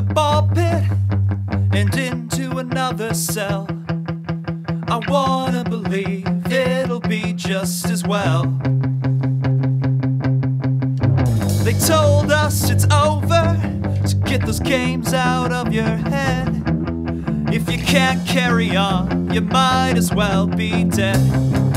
the ball pit and into another cell. I wanna believe it'll be just as well. They told us it's over, so get those games out of your head. If you can't carry on, you might as well be dead.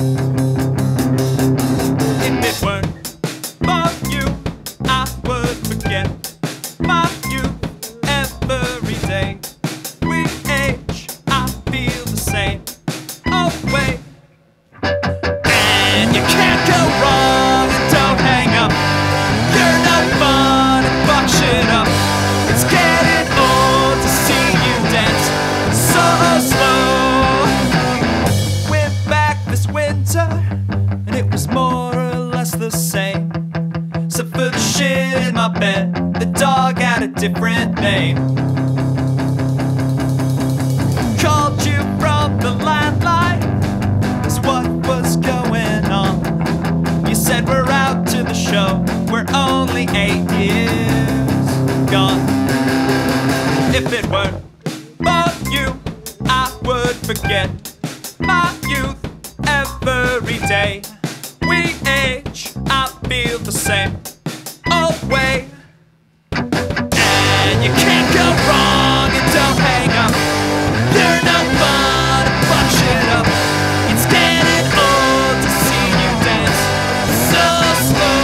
My bed, the dog had a different name. Called you from the landline, is what was going on. You said we're out to the show, we're only eight years gone. If it weren't for you, I would forget my youth every day. We age, I feel the same. It's getting old to see you dance so slow.